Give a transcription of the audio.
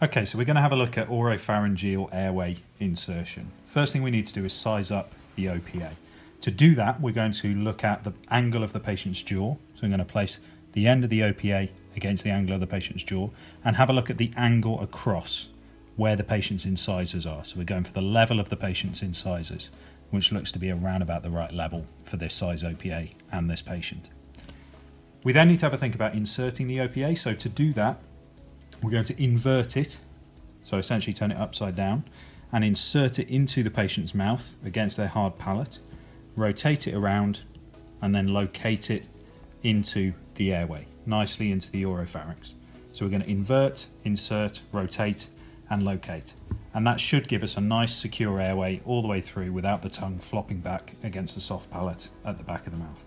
Okay, so we're going to have a look at oropharyngeal airway insertion. First thing we need to do is size up the OPA. To do that, we're going to look at the angle of the patient's jaw. So I'm going to place the end of the OPA against the angle of the patient's jaw and have a look at the angle across where the patient's incisors are. So we're going for the level of the patient's incisors, which looks to be around about the right level for this size OPA and this patient. We then need to have a think about inserting the OPA. So to do that, we're going to invert it, so essentially turn it upside down, and insert it into the patient's mouth against their hard palate, rotate it around, and then locate it into the airway, nicely into the oropharynx. So we're going to invert, insert, rotate, and locate. And that should give us a nice secure airway all the way through without the tongue flopping back against the soft palate at the back of the mouth.